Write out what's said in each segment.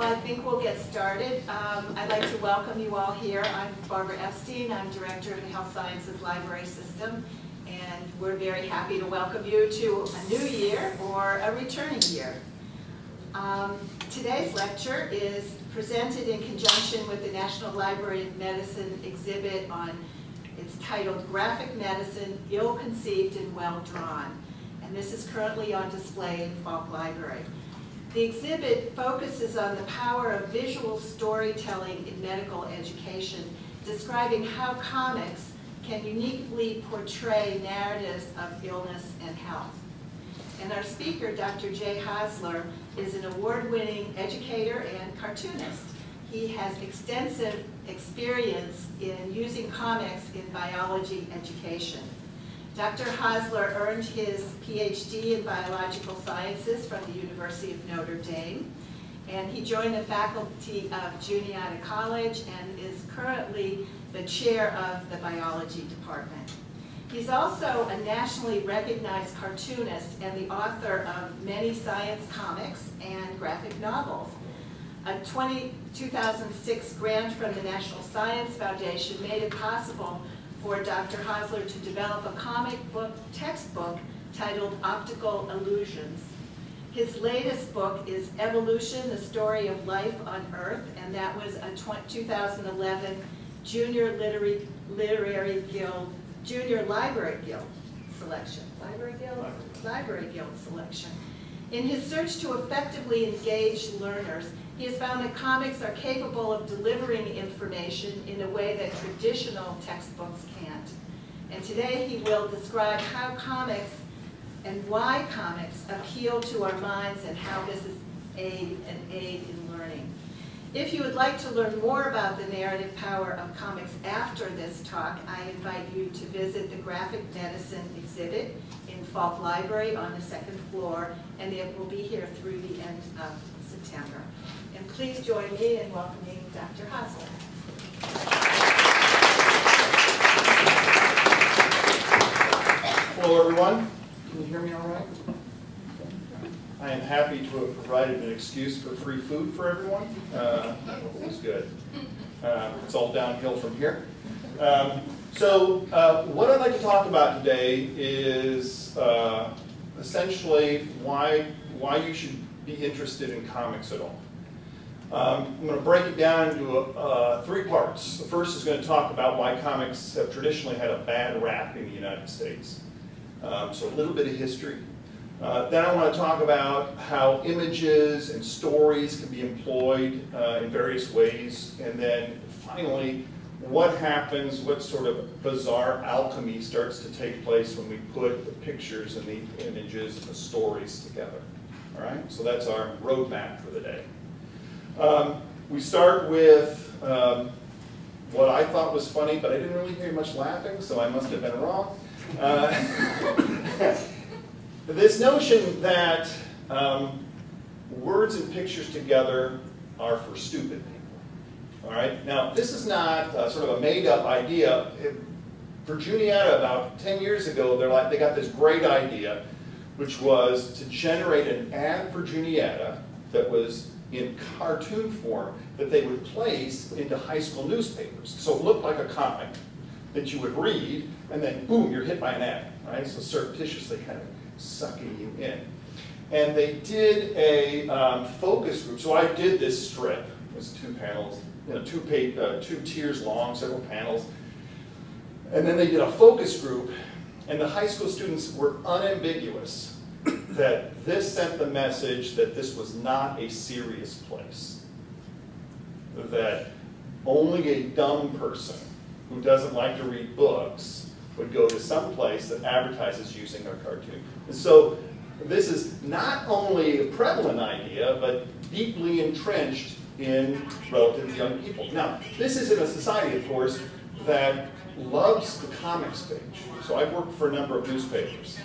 Well, I think we'll get started. Um, I'd like to welcome you all here. I'm Barbara Epstein. I'm Director of the Health Sciences Library System. And we're very happy to welcome you to a new year or a returning year. Um, today's lecture is presented in conjunction with the National Library of Medicine exhibit on, it's titled Graphic Medicine, Ill-Conceived and Well-Drawn. And this is currently on display in Falk Library. The exhibit focuses on the power of visual storytelling in medical education, describing how comics can uniquely portray narratives of illness and health. And our speaker, Dr. Jay Hosler, is an award-winning educator and cartoonist. He has extensive experience in using comics in biology education. Dr. Hosler earned his PhD in biological sciences from the University of Notre Dame, and he joined the faculty of Juniata College and is currently the chair of the biology department. He's also a nationally recognized cartoonist and the author of many science comics and graphic novels. A 20, 2006 grant from the National Science Foundation made it possible for Dr. Hosler to develop a comic book textbook titled Optical Allusions. His latest book is Evolution, the Story of Life on Earth, and that was a 2011 Junior Literary, Literary Guild, Junior Library Guild selection. Library Guild? Library. Library Guild selection. In his search to effectively engage learners, he has found that comics are capable of delivering information in a way that traditional textbooks can't. And today he will describe how comics and why comics appeal to our minds and how this is aid an aid in learning. If you would like to learn more about the narrative power of comics after this talk, I invite you to visit the Graphic Medicine exhibit in Falk Library on the second floor, and it will be here through the end of September. And please join me in welcoming Dr. Hosler. Hello, everyone. Can you hear me all right? I am happy to have provided an excuse for free food for everyone. Uh, it was good. Uh, it's all downhill from here. Um, so uh, what I'd like to talk about today is uh, essentially why, why you should be interested in comics at all. Um, I'm going to break it down into uh, three parts. The first is going to talk about why comics have traditionally had a bad rap in the United States. Um, so a little bit of history. Uh, then I want to talk about how images and stories can be employed uh, in various ways. And then finally, what happens, what sort of bizarre alchemy starts to take place when we put the pictures and the images and the stories together. All right, so that's our roadmap for the day. Um, we start with um, what I thought was funny, but I didn't really hear much laughing, so I must have been wrong. Uh, this notion that um, words and pictures together are for stupid people. All right. Now, this is not uh, sort of a made-up idea. It, for Juniata, about 10 years ago, they're like, they got this great idea, which was to generate an ad for Juniata that was in cartoon form that they would place into high school newspapers. So it looked like a comic that you would read, and then boom, you're hit by an ad, right? So surreptitiously kind of sucking you in. And they did a um, focus group. So I did this strip. It was two panels, you know, two, page, uh, two tiers long, several panels. And then they did a focus group, and the high school students were unambiguous that this sent the message that this was not a serious place. That only a dumb person who doesn't like to read books would go to some place that advertises using a cartoon. And so this is not only a prevalent idea, but deeply entrenched in relatively young people. Now, this is in a society, of course, that loves the comics page. So I've worked for a number of newspapers.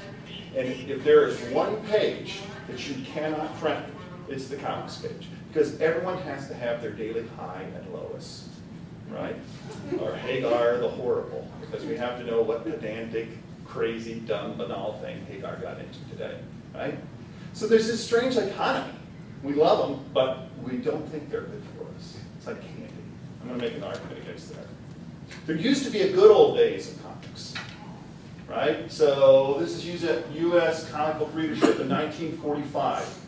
And if there is one page that you cannot print, it's the comics page. Because everyone has to have their daily Hi and Lois, right? Or Hagar the horrible, because we have to know what pedantic, crazy, dumb, banal thing Hagar got into today, right? So there's this strange economy We love them, but we don't think they're good for us. It's like candy. I'm going to make an argument against that. There used to be a good old days of comics, right? So this is used at U.S. comic book readership in 1945.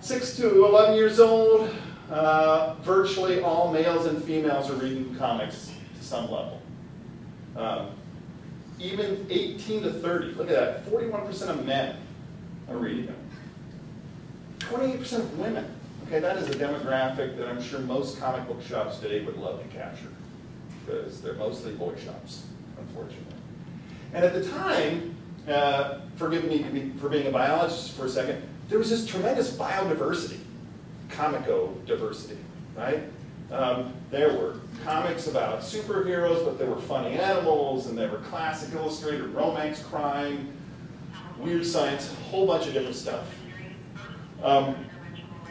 Six to 11 years old, uh, virtually all males and females are reading comics to some level. Um, even 18 to 30, look at that, 41% of men are reading them. 28% of women. Okay, that is a demographic that I'm sure most comic book shops today would love to capture because they're mostly boy shops, unfortunately. And at the time, uh, forgive me for being a biologist for a second, there was this tremendous biodiversity, comico diversity, right? Um, there were comics about superheroes, but there were funny animals, and there were classic illustrated romance, crime, weird science, a whole bunch of different stuff. Um,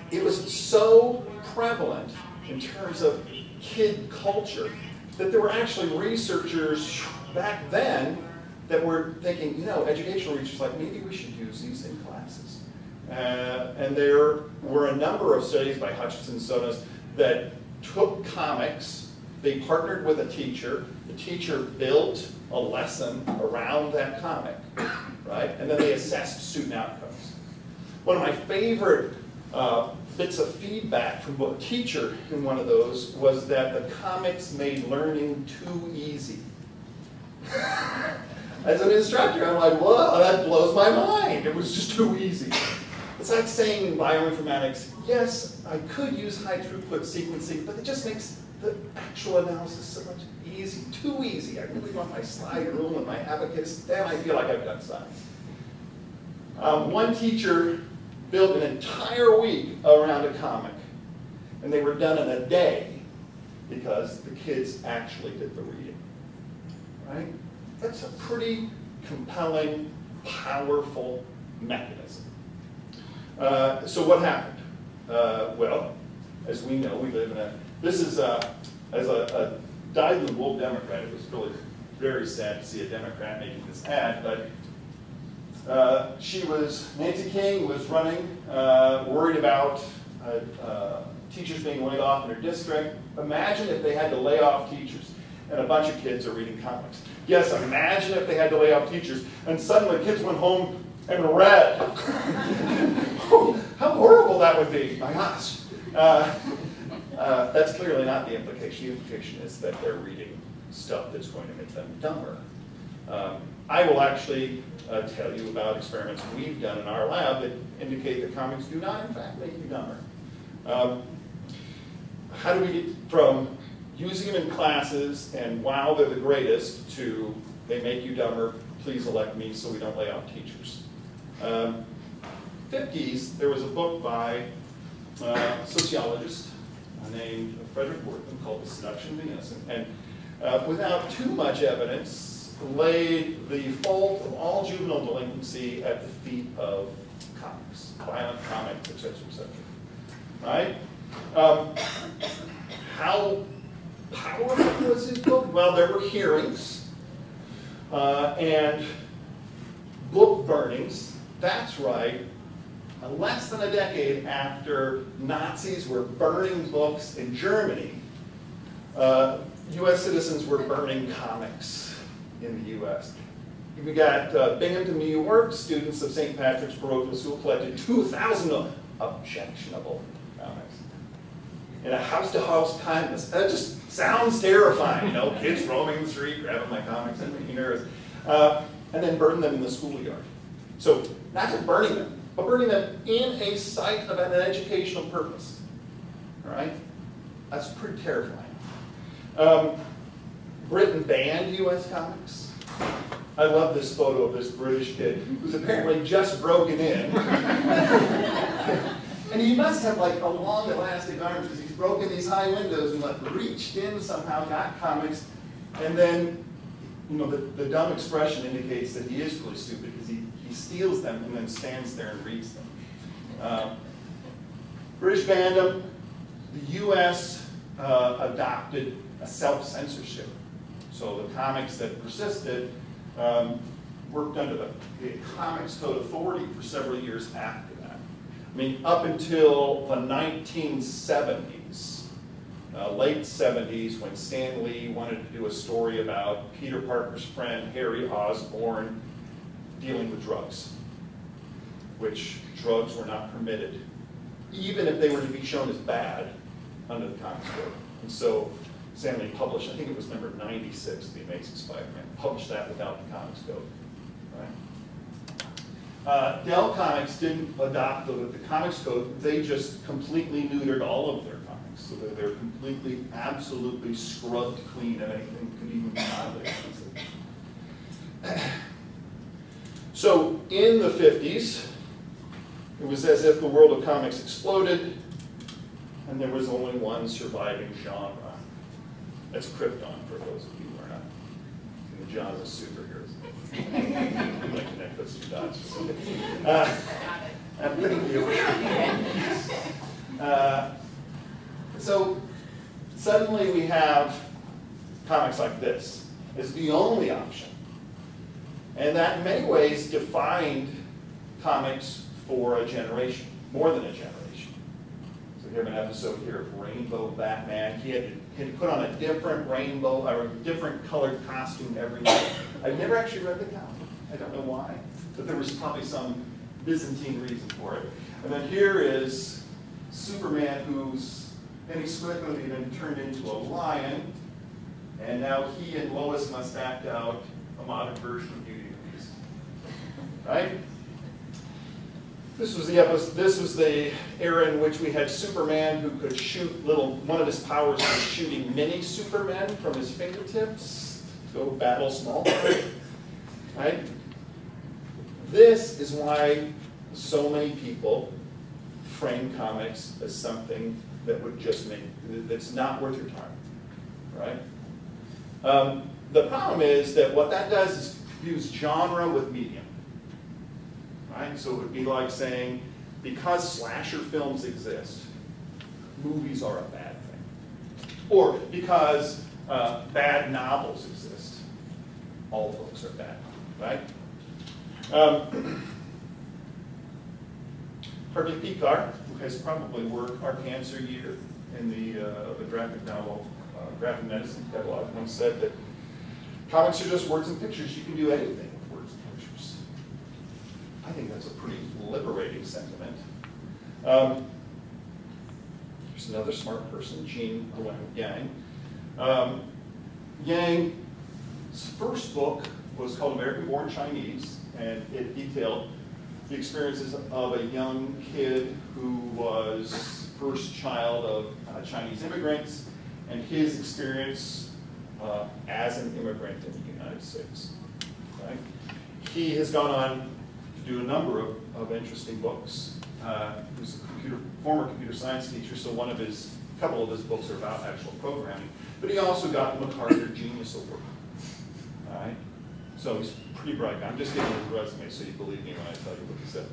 it was so prevalent in terms of kid culture that there were actually researchers back then that we're thinking, you know, educational researchers like maybe we should use these in classes. Uh, and there were a number of studies by Hutchinson Sones that took comics, they partnered with a teacher, the teacher built a lesson around that comic, right? And then they assessed student outcomes. One of my favorite uh, bits of feedback from a teacher in one of those was that the comics made learning too easy. As an instructor, I'm like, whoa, that blows my mind. It was just too easy. It's like saying in bioinformatics, yes, I could use high throughput sequencing, but it just makes the actual analysis so much easy, too easy. I really want my slide rule and my abacus, then I feel like I've done science. Um, one teacher built an entire week around a comic. And they were done in a day because the kids actually did the reading. Right? That's a pretty compelling, powerful mechanism. Uh, so what happened? Uh, well, as we know, we live in a, this is a, as a, a dyed-in-the-wool Democrat, it was really very sad to see a Democrat making this ad, but uh, she was, Nancy King was running, uh, worried about uh, uh, teachers being laid off in her district. Imagine if they had to lay off teachers and a bunch of kids are reading comics. Yes, imagine if they had to lay off teachers and suddenly kids went home and read. How horrible that would be, my gosh. Uh, uh, that's clearly not the implication. The implication is that they're reading stuff that's going to make them dumber. Um, I will actually uh, tell you about experiments we've done in our lab that indicate that comics do not, in fact, make you dumber. Um, how do we get from using them in classes and wow, they're the greatest to they make you dumber, please elect me so we don't lay off teachers. Um, 50s, there was a book by uh, a sociologist named Fredric Wertham called The Seduction of the Innocent. And uh, without too much evidence, laid the fault of all juvenile delinquency at the feet of comics, violent comics, etc., etc. Right? Um, how was? Well, there were hearings uh, and book burnings. That's right. Less than a decade after Nazis were burning books in Germany, uh, U.S. citizens were burning comics in the U.S. We got uh, Binghamton, New York, students of St. Patrick's Parochial School collected 2,000 objectionable. In a house-to-house -house kindness. That just sounds terrifying, you know, kids roaming the street, grabbing my comics and making me nervous. Uh, and then burn them in the schoolyard. So not just burning them, but burning them in a site of an educational purpose. All right? That's pretty terrifying. Um, Britain banned U.S. comics. I love this photo of this British kid who's apparently just broken in. and he must have like a long elastic arm because he's broken these high windows and like reached in somehow, got comics, and then, you know, the, the dumb expression indicates that he is really stupid because he, he steals them and then stands there and reads them. Um, British them. The U.S. Uh, adopted a self-censorship so the comics that persisted um, worked under the, the Comics Code Authority for several years after. I mean, up until the 1970s, uh, late 70s, when Stan Lee wanted to do a story about Peter Parker's friend Harry Osborn dealing with drugs, which drugs were not permitted, even if they were to be shown as bad under the Comics Code. And so Stan Lee published, I think it was number 96, The Amazing Spider-Man, published that without the Comics Code. Right? Uh, Dell Comics didn't adopt the, the Comics Code, they just completely neutered all of their comics. So they're, they're completely, absolutely scrubbed clean of anything that could even be offensive. So in the 50s, it was as if the world of comics exploded, and there was only one surviving genre. That's Krypton, for those of you who are not in the genre of superheroes. I'm going to putting you. Uh, so suddenly we have comics like this as the only option. And that in many ways defined comics for a generation, more than a generation. So we have an episode here of Rainbow Batman. He had to, he had to put on a different rainbow or a different colored costume every night. I've never actually read the comic. I don't know why, but there was probably some Byzantine reason for it. And then here is Superman who's Swiftly been turned into a lion, and now he and Lois must act out a modern version of Beauty and the Beast. Right? This was the episode, this was the era in which we had Superman who could shoot little, one of his powers was shooting mini Supermen from his fingertips go battle small. Right? This is why so many people frame comics as something that would just make, that's not worth your time, right? Um, the problem is that what that does is confuse genre with medium. Right? So it would be like saying, because slasher films exist, movies are a bad thing. Or because uh, bad novels exist, all books are bad, right? Um, Harvey Pekar, who has probably worked our cancer year in the, uh, the graphic novel, uh, graphic medicine catalog, once said that comics are just words and pictures. You can do anything with words and pictures. I think that's a pretty liberating sentiment. Um, there's another smart person, Gene Luen Yang. Um, Yang's first book was called American Born Chinese, and it detailed the experiences of a young kid who was first child of uh, Chinese immigrants and his experience uh, as an immigrant in the United States. He has gone on to do a number of, of interesting books. Uh, was a computer, former computer science teacher, so one of his, a couple of his books are about actual programming. But he also got the MacArthur Genius Award. Right? So he's pretty bright. I'm just giving his resume so you believe me when I tell you what he said.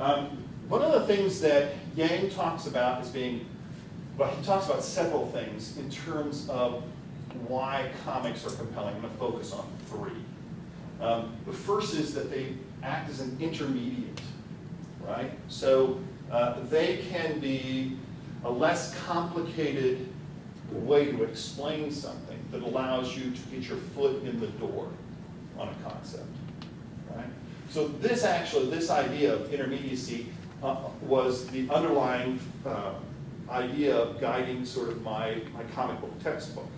Um, one of the things that Yang talks about is being, well, he talks about several things in terms of why comics are compelling. I'm going to focus on three. Um, the first is that they act as an intermediate, right? So uh, they can be a less complicated way to explain something that allows you to get your foot in the door on a concept, right? So this actually, this idea of intermediacy uh, was the underlying uh, idea of guiding sort of my, my comic book textbook.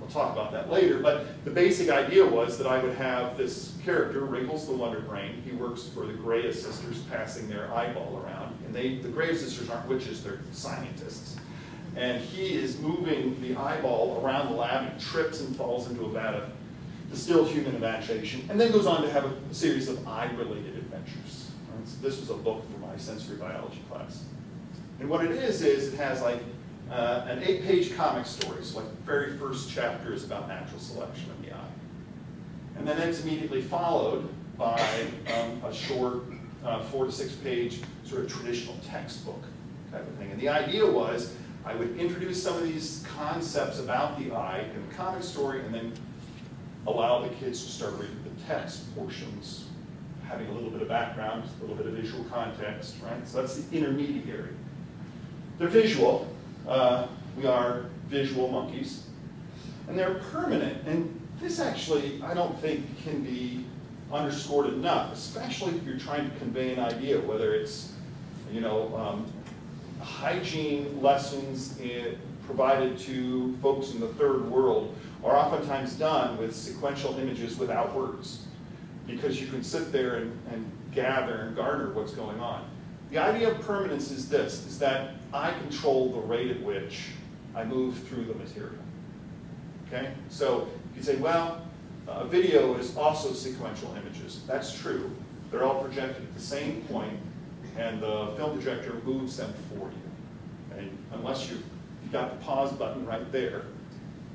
We'll talk about that later, but the basic idea was that I would have this character, Wrinkles the Wonder Brain. He works for the Graeae sisters passing their eyeball around. And they, the Graeae sisters aren't witches, they're scientists. And he is moving the eyeball around the lab and trips and falls into a vat of distilled human imagination, and then goes on to have a series of eye-related adventures. Right? So this was a book for my sensory biology class. And what it is, is it has like uh, an eight-page comic story. So like the very first chapter is about natural selection of the eye. And then it's immediately followed by um, a short uh, four to six page sort of traditional textbook type of thing. And the idea was I would introduce some of these concepts about the eye in the comic story and then allow the kids to start reading the text portions having a little bit of background, a little bit of visual context, right? So that's the intermediary. They're visual. Uh, we are visual monkeys. And they're permanent. And this actually, I don't think, can be underscored enough, especially if you're trying to convey an idea, whether it's, you know, um, hygiene lessons in, provided to folks in the third world are oftentimes done with sequential images without words because you can sit there and, and gather and garner what's going on. The idea of permanence is this, is that I control the rate at which I move through the material. Okay? So you say, well, a video is also sequential images. That's true. They're all projected at the same point, and the film projector moves them for you. And unless you've got the pause button right there,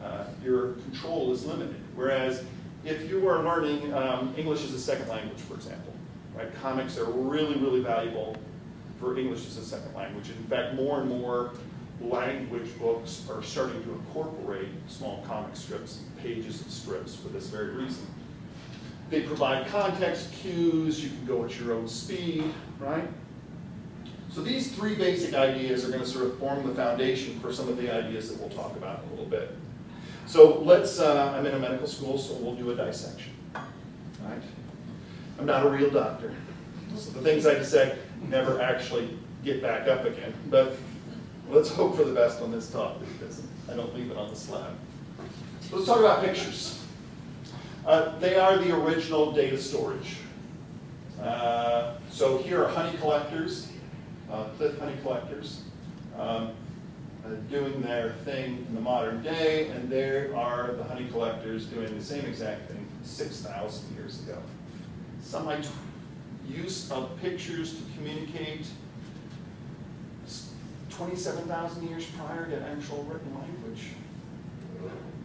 uh, your control is limited. Whereas if you are learning um, English as a second language, for example, right, comics are really, really valuable for English as a second language. In fact, more and more language books are starting to incorporate small comic strips, pages of strips for this very reason. They provide context cues, you can go at your own speed, right? So these three basic ideas are going to sort of form the foundation for some of the ideas that we'll talk about in a little bit. So let's, uh, I'm in a medical school, so we'll do a dissection. Right? I'm not a real doctor. So the things I dissect never actually get back up again. But let's hope for the best on this topic because I don't leave it on the slab. So let's talk about pictures. Uh, they are the original data storage. Uh, so here are honey collectors, cliff honey collectors. Um, uh, doing their thing in the modern day, and there are the honey collectors doing the same exact thing 6,000 years ago. Some use of pictures to communicate 27,000 years prior to actual written language.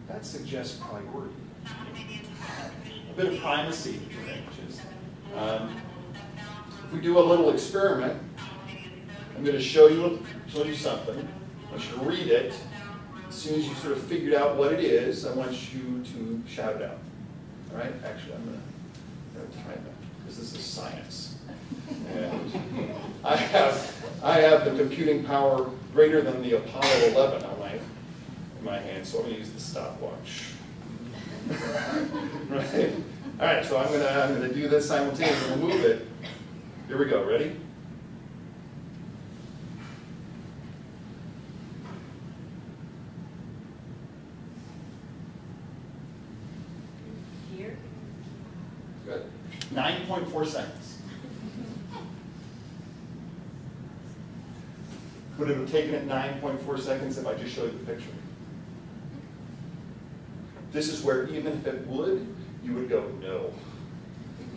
That suggests priority. A bit of primacy for images. Um, if we do a little experiment, I'm going to show you, show you something. I want you to read it. As soon as you sort of figured out what it is, I want you to shout it out. All right? Actually, I'm going to try that because this is science. And I have, I have the computing power greater than the Apollo 11 on my, in my hand, so I'm going to use the stopwatch. right? All right, so I'm going to I'm going to do this simultaneously. We'll move it. Here we go. Ready? Here? Good. 9.4 seconds. Would it have taken it 9.4 seconds if I just showed you the picture? This is where even if it would, you would go, no.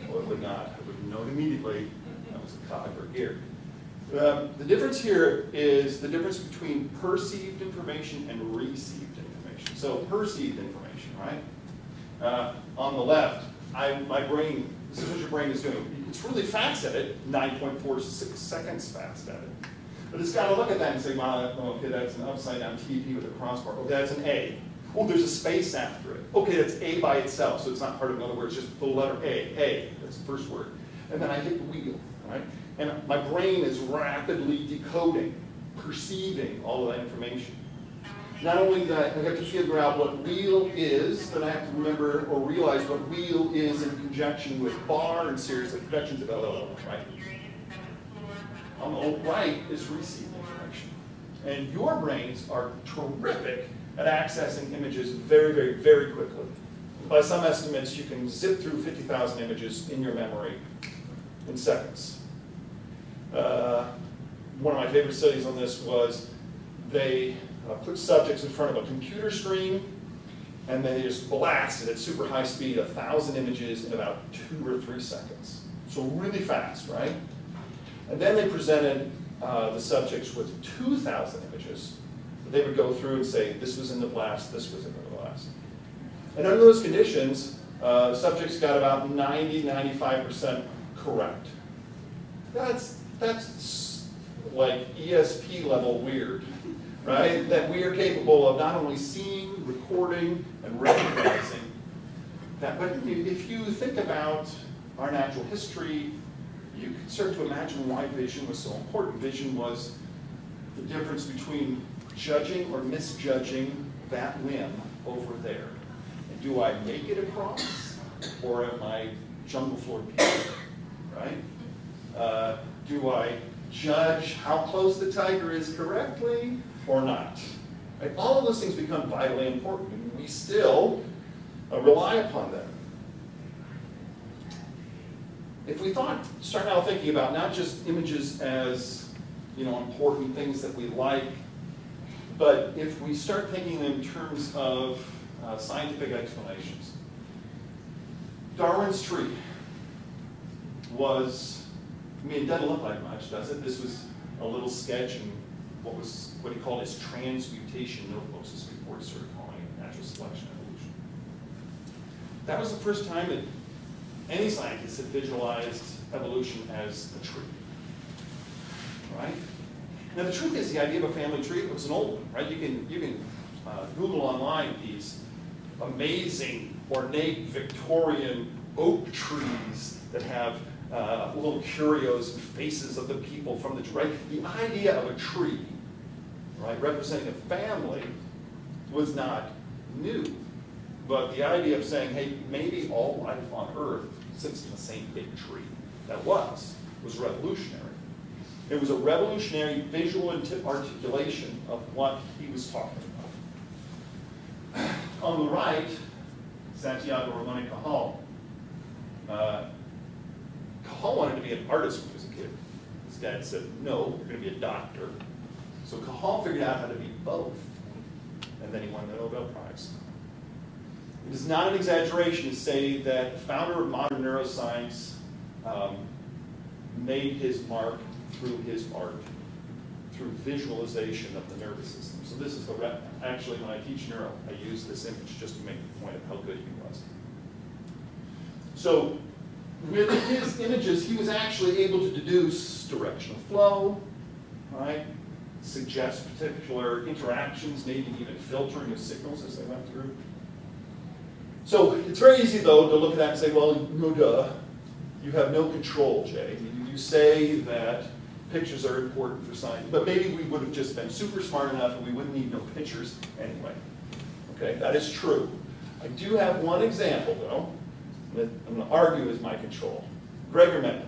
Well, it would not. I would known immediately that was a cog or gear. Um, the difference here is the difference between perceived information and received information. So perceived information, right? Uh, on the left, I, my brain, this is what your brain is doing. It's really fast at it, 9.46 seconds fast at it. But it's got to look at that and say, wow, oh, okay, that's an upside down TP with a crossbar. Okay, that's an A. Oh, there's a space after it. Okay, that's A by itself, so it's not part of another word, it's just the letter A. A, that's the first word. And then I hit the wheel, right? And my brain is rapidly decoding, perceiving all of that information. Not only that, I have to figure out what wheel is, but I have to remember or realize what wheel is in conjunction with bar and series of projections of LLL, right? On the right is received information. And your brains are terrific at accessing images very, very, very quickly. By some estimates, you can zip through 50,000 images in your memory in seconds. Uh, one of my favorite studies on this was they uh, put subjects in front of a computer screen and they just blasted at super high speed a thousand images in about two or three seconds. So really fast, right? And then they presented uh, the subjects with 2,000 images. They would go through and say, this was in the blast, this was in the blast. And under those conditions, uh, subjects got about 90, 95% correct. That's, that's like ESP level weird, right? That we are capable of not only seeing, recording, and recognizing that. But if you think about our natural history, you can start to imagine why vision was so important. Vision was the difference between judging or misjudging that limb over there. And do I make it across, or am I jungle floor people, right? Uh, do I judge how close the tiger is correctly or not? Right? All of those things become vitally important, we still uh, rely upon them. If we thought, start now thinking about not just images as you know important things that we like, but if we start thinking in terms of uh, scientific explanations, Darwin's tree was, I mean, it doesn't look like much, does it? This was a little sketch what was what he called his transmutation notebooks. This before he started calling it natural selection evolution. That was the first time that any scientist had visualized evolution as a tree. Right? Now the truth is the idea of a family tree was an old one, right? You can you can uh, Google online these amazing ornate Victorian oak trees that have uh, little curios and faces of the people from the. Right? The idea of a tree, right, representing a family, was not new. But the idea of saying, hey, maybe all life on Earth sits in the same big tree, that was, was revolutionary. It was a revolutionary visual articulation of what he was talking about. On the right, Santiago Ramon Cajal. Uh, Cajal wanted to be an artist when he was a kid. His dad said, no, you're going to be a doctor. So Cajal figured out how to be both, and then he won the Nobel Prize. It is not an exaggeration to say that the founder of modern neuroscience um, made his mark through his art, through visualization of the nervous system. So this is the rep. Actually, when I teach neuro, I use this image just to make the point of how good he was. So with his images, he was actually able to deduce direction of flow, right? Suggest particular interactions, maybe even filtering of signals as they went through. So it's very easy, though, to look at that and say, well, no duh, you have no control, Jay. You say that pictures are important for science, but maybe we would have just been super smart enough and we wouldn't need no pictures anyway. Okay, that is true. I do have one example, though, that I'm going to argue is my control. Gregor Mendel,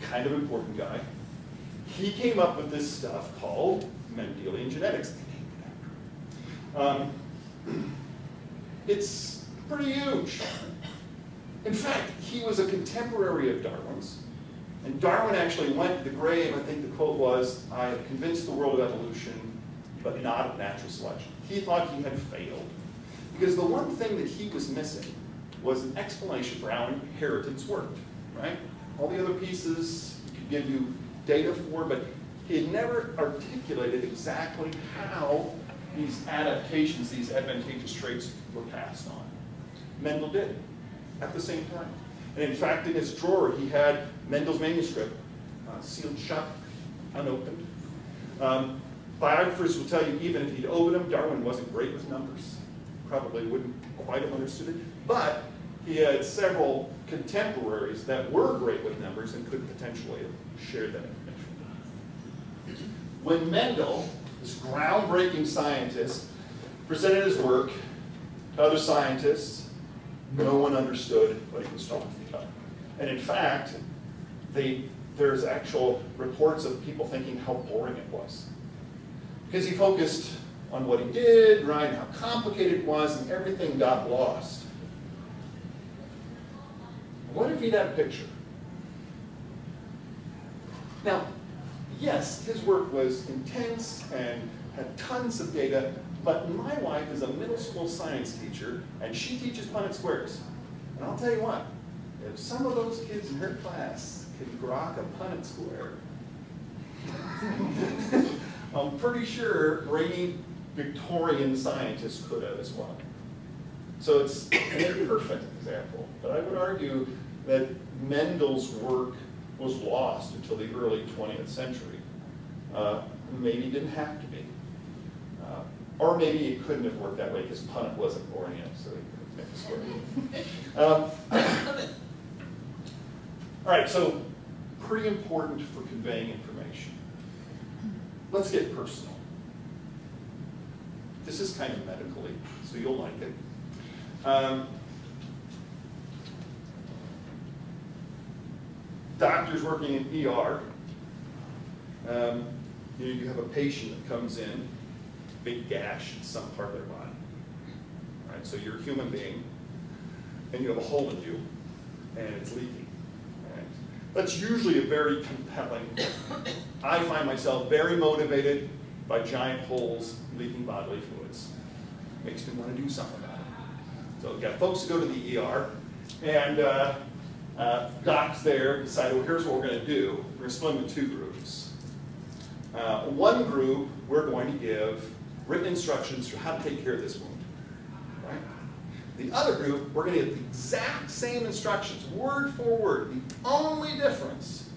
kind of important guy. He came up with this stuff called Mendelian genetics. Um, it's pretty huge. In fact, he was a contemporary of Darwin's. And Darwin actually went to the grave, I think the quote was, I have convinced the world of evolution, but not of natural selection. He thought he had failed. Because the one thing that he was missing was an explanation for how inheritance worked, right? All the other pieces could give you data for, but he had never articulated exactly how these adaptations, these advantageous traits were passed on. Mendel did at the same time. And in fact, in his drawer, he had Mendel's manuscript, uh, sealed shut, unopened. Um, biographers will tell you, even if he'd opened them, Darwin wasn't great with numbers. Probably wouldn't quite have understood it. But he had several contemporaries that were great with numbers and could potentially have shared that information. When Mendel, this groundbreaking scientist, presented his work to other scientists, no one understood what he was talking about. And in fact, they, there's actual reports of people thinking how boring it was. Because he focused on what he did, right, and how complicated it was, and everything got lost. What if he'd had a picture? Now, yes, his work was intense and had tons of data, but my wife is a middle school science teacher, and she teaches Punnett squares. And I'll tell you what, if some of those kids in her class can grok a Punnett square, I'm pretty sure brainy Victorian scientists could have as well. So it's an imperfect example, but I would argue that Mendel's work was lost until the early 20th century. Uh, maybe didn't have to be. Or maybe it couldn't have worked that way because Punnett wasn't born yet, so he couldn't make. Um, All right, so pretty important for conveying information. Let's get personal. This is kind of medically, so you'll like it. Um, doctors working in ER, um, you know, you have a patient that comes in, big gash in some part of their body. Right, so you're a human being, and you have a hole in you, and it's leaking. Right? That's usually a very compelling. I find myself very motivated by giant holes leaking bodily fluids. Makes me want to do something about it. So we've got folks go to the ER, and uh, uh, docs there decide, well, here's what we're going to do. We're going to split into two groups. Uh, one group, we're going to give written instructions for how to take care of this wound. Right? The other group, we're going to give the exact same instructions, word for word. The only difference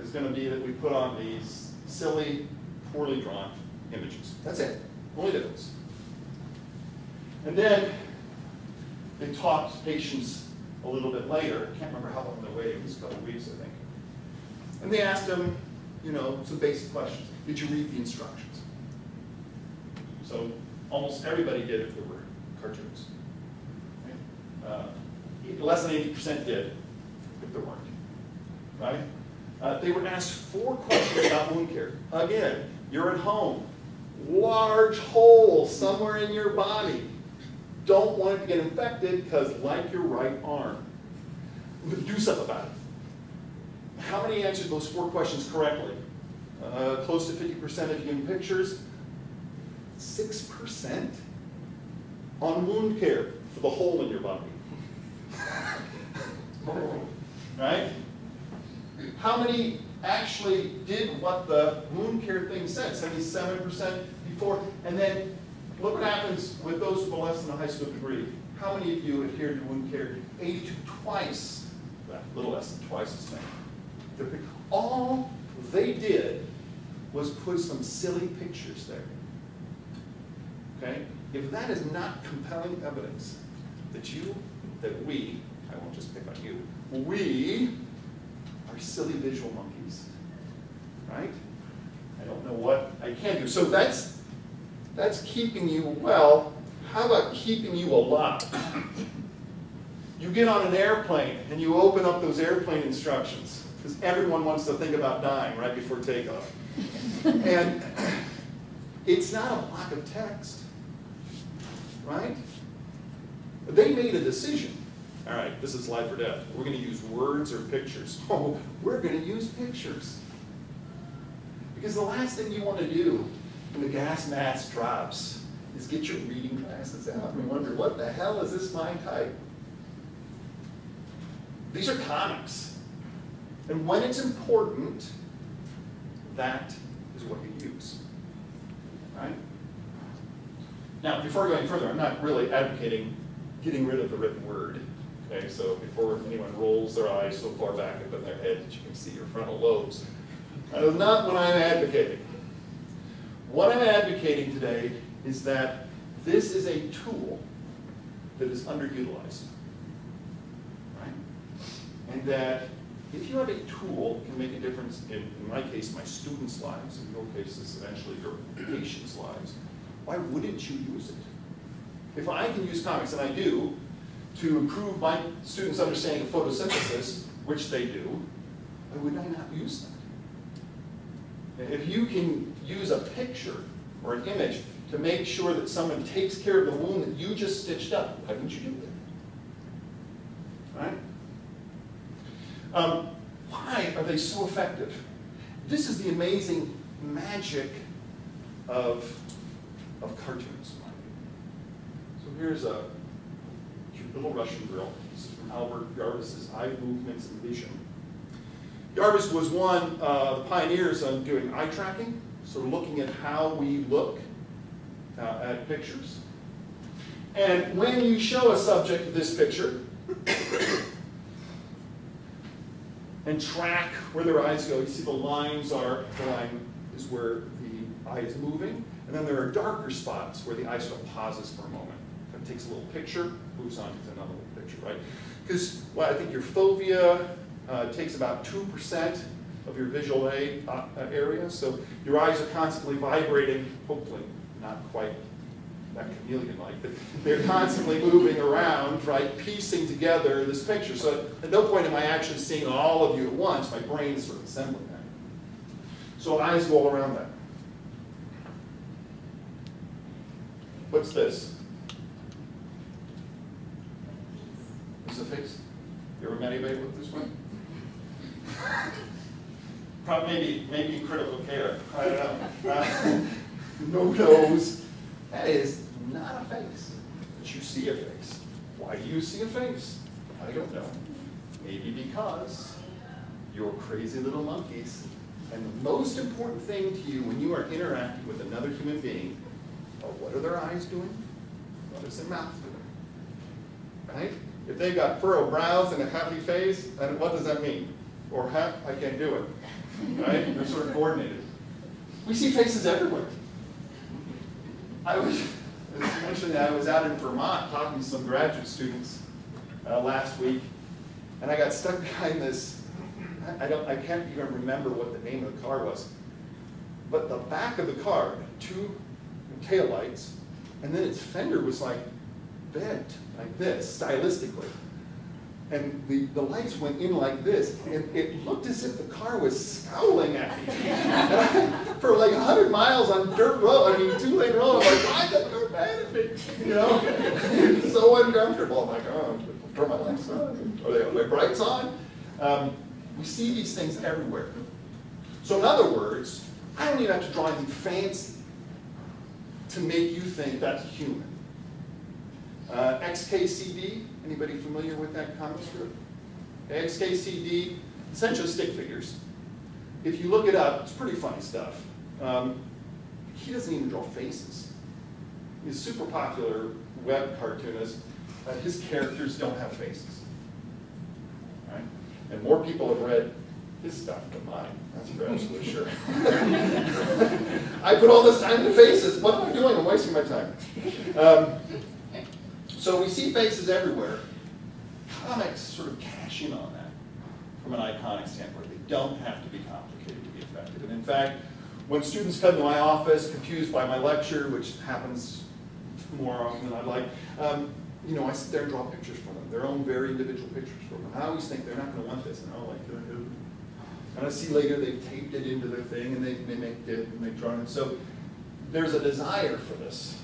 is going to be that we put on these silly, poorly drawn images. That's it. Only difference. And then they talked patients a little bit later. I can't remember how long they waited. It was a couple weeks, I think. And they asked them, you know, some basic questions. Did you read the instructions? So almost everybody did if there were cartoons. Uh, less than 80% did if there weren't. Right? Uh, they were asked four questions about wound care. Again, you're at home. Large hole somewhere in your body. Don't want it to get infected because, like your right arm, do something about it. How many answered those four questions correctly? Uh, close to 50% of you in pictures. 6% on wound care for the hole in your body. right? How many actually did what the wound care thing said? 77% before. And then look what happens with those with less than a high school degree. How many of you adhered to wound care? 82 twice, a little less than twice as many. All they did was put some silly pictures there. Okay? If that is not compelling evidence that you, that we, I won't just pick on you, we are silly visual monkeys. Right? I don't know what I can do. So that's that's keeping you well. How about keeping you alive? You get on an airplane and you open up those airplane instructions because everyone wants to think about dying right before takeoff. and it's not a block of text, right? They made a decision. All right, this is life or death. We're going to use words or pictures. Oh, we're going to use pictures. Because the last thing you want to do when the gas mask drops is get your reading glasses out and wonder, what the hell is this my type? These are comics. And when it's important, that is what you use. Right? Now, before going further, I'm not really advocating getting rid of the written word. Okay, so before anyone rolls their eyes so far back up in their head that you can see your frontal lobes, that is not what I'm advocating. What I'm advocating today is that this is a tool that is underutilized. Right? And that if you have a tool that can make a difference in, in my case, my students' lives, in your case, this eventually your patients' lives, why wouldn't you use it? If I can use comics, and I do, to improve my students' understanding of photosynthesis, which they do, why would I not use that? If you can use a picture or an image to make sure that someone takes care of the wound that you just stitched up, why wouldn't you do that? Right? Um, why are they so effective? This is the amazing magic of, of cartoons. So here's a cute little Russian girl. This is from Alfred Yarbus's Eye Movements and Vision. Yarbus was one of the pioneers on doing eye tracking, so looking at how we look uh, at pictures. And when you show a subject this picture, and track where their eyes go. You see the lines are, the line is where the eye is moving, and then there are darker spots where the eye sort of pauses for a moment. Kind of takes a little picture, moves on to another little picture, right? Because well, I think your fovea, uh, takes about 2% of your visual aid, uh, area, so your eyes are constantly vibrating, hopefully not quite that chameleon-like, but they're constantly moving around, right, piecing together this picture. So at no point am I actually seeing all of you at once. My brain is sort of assembling that. So eyes go all around that. What's this? Is a face? You ever met anybody with this one? Probably maybe, maybe critical care. I don't know. Uh, no nose. That is not a face. But you see a face. Why do you see a face? I don't know. Maybe because you're crazy little monkeys. And the most important thing to you when you are interacting with another human being are what are their eyes doing? What is their mouth doing? Right? If they've got furrowed brows and a happy face, then what does that mean? Or ha I can't do it. Right? They're sort of coordinated. We see faces everywhere. I was, as mentioned, I was out in Vermont talking to some graduate students uh, last week, and I got stuck behind this. I don't, I can't even remember what the name of the car was, but the back of the car, two taillights, and then its fender was like bent like this, stylistically. And the, the lights went in like this, and it looked as if the car was scowling at me. for like 100 miles on dirt road, I mean, two-lane road, I'm like, why is that car mad at me? You know? so uncomfortable. I'm like, oh, turn my lights on. Are they, are my brights on? Um, we see these things everywhere. So in other words, I don't even have to draw anything fancy to make you think that's human. Uh, XKCD, anybody familiar with that comic strip? XKCD, essentially stick figures. If you look it up, it's pretty funny stuff. Um, he doesn't even draw faces. He's super popular web cartoonist. Uh, his characters don't have faces. Right? And more people have read his stuff than mine, that's for absolutely sure. I put all this time into faces. What am I doing? I'm wasting my time. Um, so we see faces everywhere. Comics sort of cash in on that from an iconic standpoint. They don't have to be complicated to be effective. And in fact, when students come to my office confused by my lecture, which happens more often than I'd like, um, you know, I sit there and draw pictures for them, their own very individual pictures for them. I always think they're not going to want this, and I'll like, and I see later they've taped it into their thing and they've mimicked it and they've drawn it. So there's a desire for this.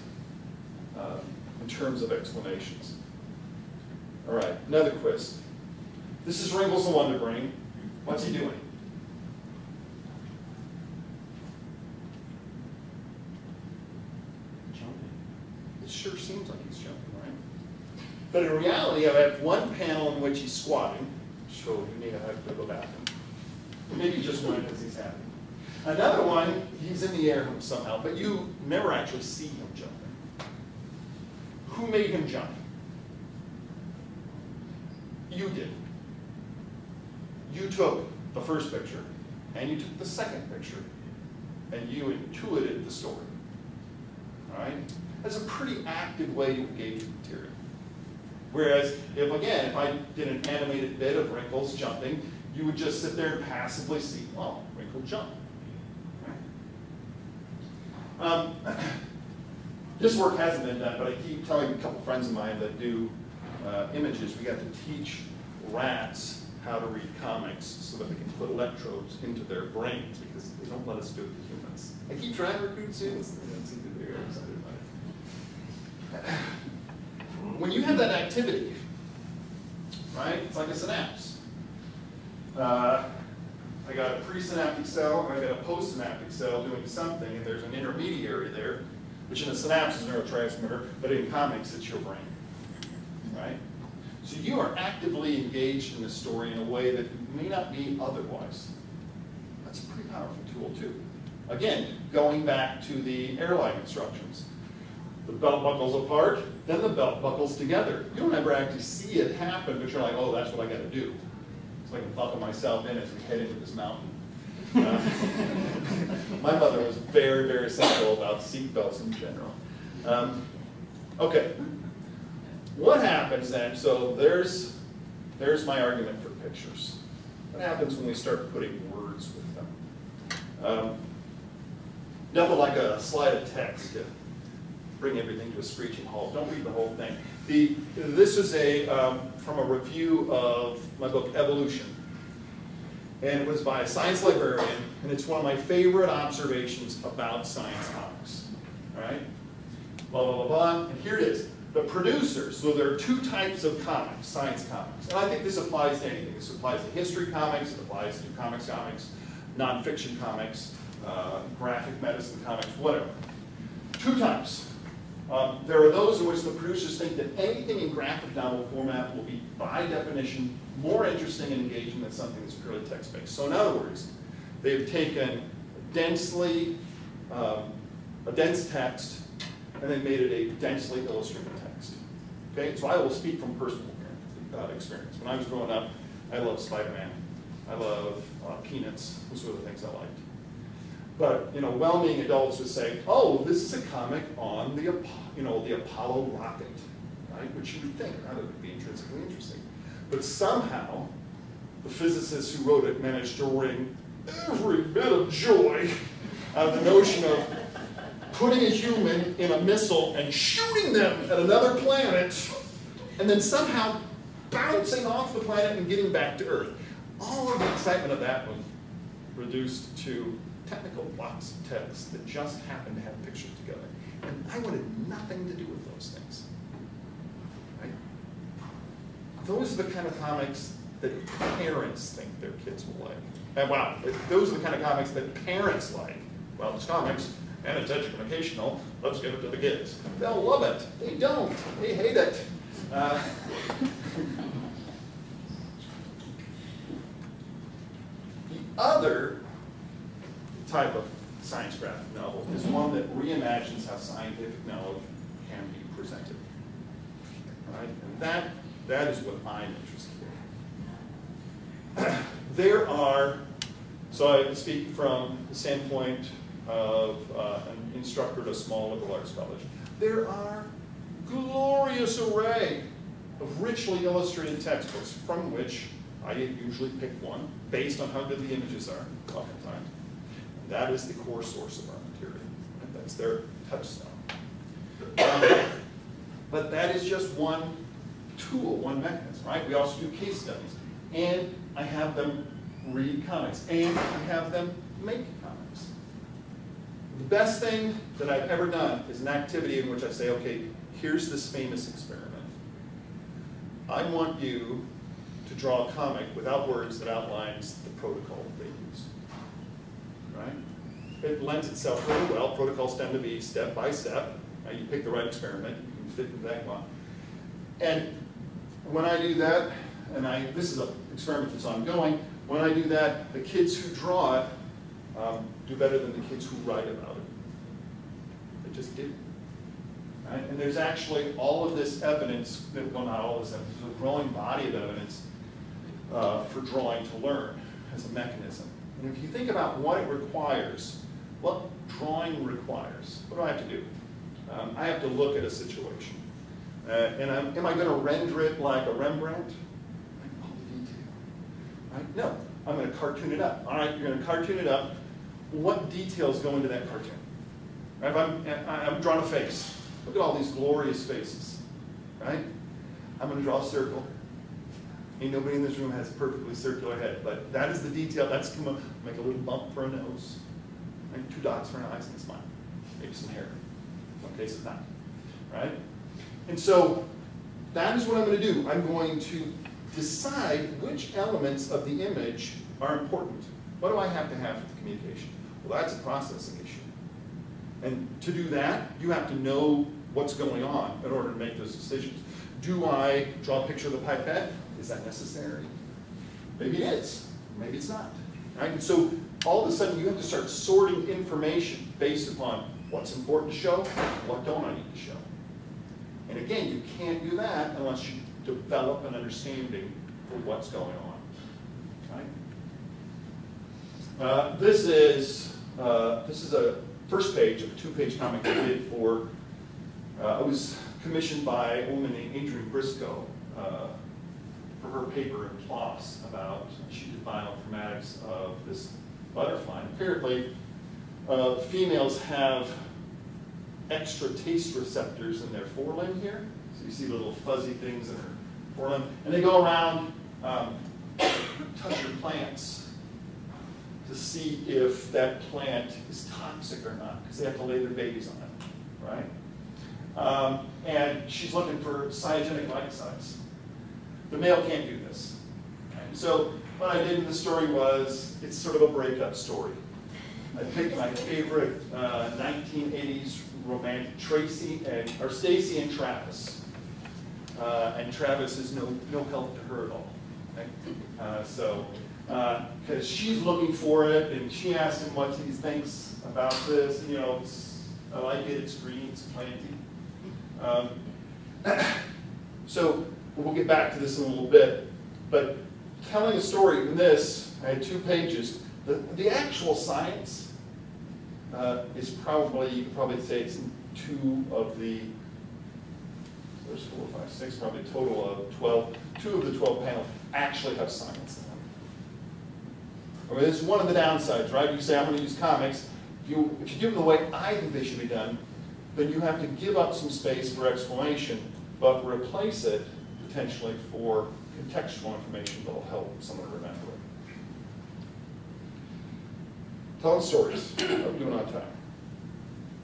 In terms of explanations. All right, another quiz. This is Wrinkles the Wonder Brain. What's he doing? Jumping. It sure seems like he's jumping, right? But in reality, I have one panel in which he's squatting. So you need to have to go bathroom. Maybe just one because he's happy. Another one, he's in the air somehow, but you never actually see him. Who made him jump? You did. You took the first picture, and you took the second picture, and you intuited the story. All right? That's a pretty active way to engage with material. Whereas, if again, if I did an animated bit of wrinkles jumping, you would just sit there and passively see, oh, wrinkle jump. Right? Um, This work hasn't been done, but I keep telling a couple friends of mine that do uh, images, we got to teach rats how to read comics so that we can put electrodes into their brains because they don't let us do it to humans. I keep trying to recruit students, they don't seem to be very excited about it. When you have that activity, right, it's like a synapse. Uh, I got a presynaptic cell and I got a postsynaptic cell doing something, and there's an intermediary there which in a synapse is neurotransmitter, but in comics it's your brain, right? So you are actively engaged in the story in a way that may not be otherwise. That's a pretty powerful tool too. Again, going back to the airline instructions. The belt buckles apart, then the belt buckles together. You don't ever actually see it happen, but you're like, oh, that's what I gotta do. So I can buckle myself in as we head into this mountain. My mother was very, very cynical about seatbelts in general. Um, okay, what happens then? So there's, there's my argument for pictures. What happens when we start putting words with them? Um, nothing like a slide of text to bring everything to a screeching halt. Don't read the whole thing. The, this is a, um, from a review of my book, Evolution. And it was by a science librarian, and it's one of my favorite observations about science comics. All right? Blah, blah, blah, blah. And here it is. The producers, so there are two types of comics, science comics. And I think this applies to anything. This applies to history comics, it applies to comics comics, nonfiction comics, uh, graphic medicine comics, whatever. Two types. Um, there are those in which the producers think that anything in graphic novel format will be, by definition, more interesting and engaging than something that's purely text-based. So in other words, they've taken densely, um, a dense text, and then made it a densely illustrated text. Okay, so I will speak from personal uh, experience. When I was growing up, I loved Spider-Man. I love uh, Peanuts. Those were the things I liked. But you know, well-meaning adults would say, "Oh, this is a comic on the you know the Apollo rocket," right? Which you would think that would be intrinsically interesting. But somehow, the physicists who wrote it managed to wring every bit of joy out of the notion of putting a human in a missile and shooting them at another planet, and then somehow bouncing off the planet and getting back to Earth. All of the excitement of that was reduced to technical blocks of text that just happened to have pictures together. And I wanted nothing to do with those things. Right? Those are the kind of comics that parents think their kids will like. And wow, those are the kind of comics that parents like. Well, it's comics, and it's educational, let's give it to the kids. They'll love it. They don't. They hate it. Uh, the other type of science graphic novel is one that reimagines how scientific knowledge can be presented. Right? And that, that is what I'm interested in. there are, so I speak from the standpoint of uh, an instructor at a small liberal arts college. There are glorious array of richly illustrated textbooks from which I usually pick one based on how good the images are, oftentimes. And That is the core source of our material. And that's their touchstone. Um, but that is just one tool, one mechanism, right? We also do case studies. And I have them read comics. And I have them make comics. The best thing that I've ever done is an activity in which I say, okay, here's this famous experiment. I want you to draw a comic without words that outlines the protocol they use. Right? It lends itself really well. Protocols tend to be step by step. Now you pick the right experiment, you can fit into that one. And when I do that, and I this is an experiment that's ongoing, when I do that, the kids who draw it um, do better than the kids who write about it. They just do. Right? And there's actually all of this evidence, well not all of this evidence, there's a growing body of evidence uh, for drawing to learn as a mechanism. And if you think about what it requires, what drawing requires, what do I have to do? Um, I have to look at a situation. Uh, and I'm, am I going to render it like a Rembrandt? Right? No, I'm going to cartoon it up. All right, you're going to cartoon it up. What details go into that cartoon? Right? If I'm, I'm drawing a face. Look at all these glorious faces. Right? I'm going to draw a circle. Ain't nobody in this room has a perfectly circular head, but that is the detail. That's going to make a little bump for a nose. Right? Two dots for an eyes and a smile. Maybe some hair. In some cases not. Right? And so that is what I'm going to do. I'm going to decide which elements of the image are important. What do I have to have for the communication? Well, that's a processing issue. And to do that, you have to know what's going on in order to make those decisions. Do I draw a picture of the pipette? Is that necessary? Maybe it is. Maybe it's not. Right? And so all of a sudden you have to start sorting information based upon what's important to show, what don't I need to show. And again, you can't do that unless you develop an understanding for what's going on. Right? Uh, this is uh, this is a first page of a two-page comic I did for. Uh, I was commissioned by a woman named Adrienne Briscoe uh, for for her paper in PLOS about, she did bioinformatics of this butterfly. And Apparently, uh, females have extra taste receptors in their forelimb here. So you see little fuzzy things in her forelimb. And they go around, um, touch your plants to see if that plant is toxic or not, because they have to lay their babies on it, right? Um, and she's looking for cyanogenic glycosides. The male can't do this. So what I did in the story was, it's sort of a breakup story. I picked my favorite uh, 1980s romantic, Tracy and, or Stacy and Travis. Uh, and Travis is no, no help to her at all. Okay? Uh, so, because uh, she's looking for it, and she asks him what he thinks about this. You know, I like it, it's green, it's planty. Um, so, we'll get back to this in a little bit. But telling a story in this, I had two pages. The, the actual science uh, is probably, you could probably say it's two of the, there's four, five, six, probably total of 12, two of the 12 panels actually have science in them. I mean, this is one of the downsides, right? You say, I'm going to use comics. If you, if you do them the way I think they should be done, then you have to give up some space for explanation, but replace it potentially for contextual information that will help some someone remember it. Telling stories. How are we doing on time?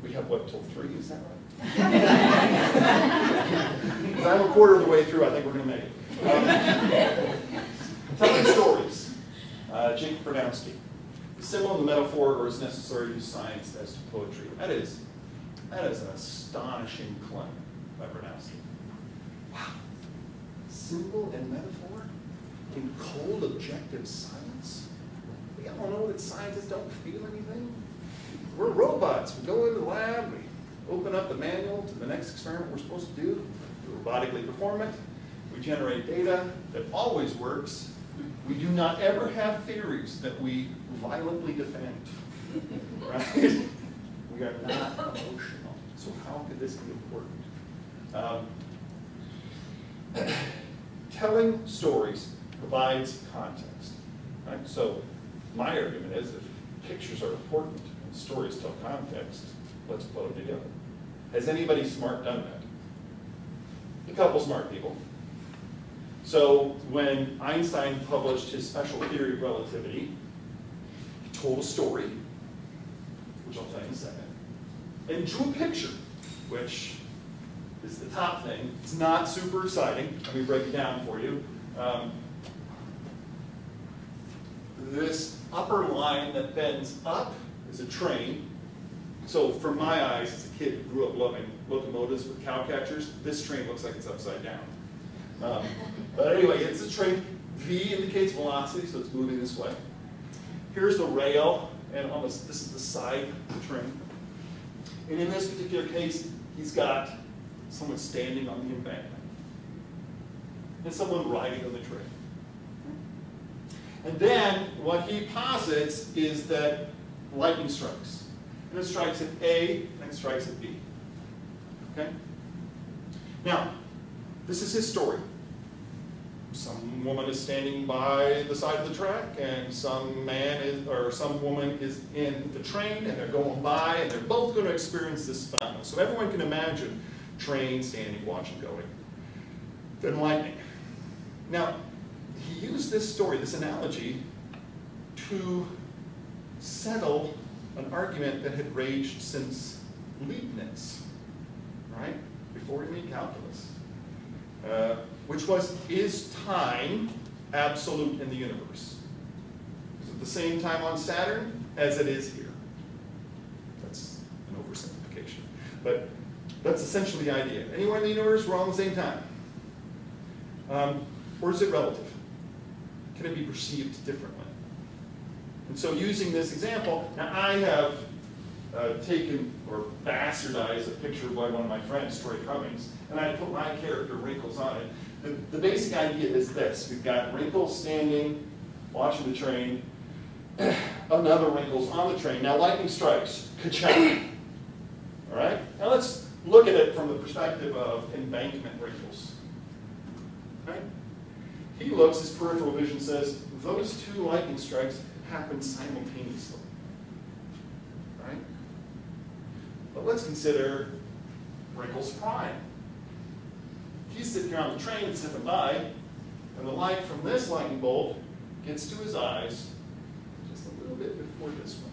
We have what, till three, is that right? I'm a quarter of the way through, I think we're going to make it. Um, telling stories. Uh, Jake symbol and the metaphor or as necessary to science as to poetry. That is, that is an astonishing claim by Bronowski. Wow. Symbol and metaphor in cold, objective science? We all know that scientists don't feel anything. We're robots. We go into the lab, we open up the manual to the next experiment we're supposed to do, we robotically perform it, we generate data that always works. We do not ever have theories that we violently defend. Right? we are not emotional. So how could this be important? Um, telling stories provides context. Right? So my argument is if pictures are important, and stories tell context, let's put them together. Has anybody smart done that? A couple smart people. So when Einstein published his special theory of relativity, he told a story, which I'll tell you in a second, and drew a picture, which is the top thing. It's not super exciting. Let me break it down for you. Um, this upper line that bends up is a train. So from my eyes, as a kid who grew up loving locomotives with cow catchers, this train looks like it's upside down. Um, but anyway, it's a train. V indicates velocity, so it's moving this way. Here's the rail, and this, this is the side of the train. And in this particular case, he's got someone standing on the embankment and someone riding on the train. And then what he posits is that lightning strikes. And it strikes at A and it strikes at B. Okay? Now, this is his story. Some woman is standing by the side of the track, and some man is, or some woman is in the train, and they're going by, and they're both going to experience this phenomenon. So everyone can imagine train standing, watching, going. Then lightning. Now, he used this story, this analogy, to settle an argument that had raged since Leibniz, right? Before made calculus. Uh, which was, is time absolute in the universe? Is it the same time on Saturn as it is here? That's an oversimplification. But that's essentially the idea. Anywhere in the universe, we're all at the same time. Um, or is it relative? Can it be perceived differently? And so using this example, now I have uh, taken or bastardized a picture by one of my friends, Troy Cummings, and I put my character wrinkles on it. The, the basic idea is this. We've got wrinkles standing, watching the train, another wrinkles on the train. Now lightning strikes, ka All right? Now let's look at it from the perspective of embankment wrinkles. He looks, his peripheral vision says, those two lightning strikes happen simultaneously. Right? But let's consider Wrinkles Prime. He's sitting here on the train zipping by, and the light from this lightning bolt gets to his eyes just a little bit before this one.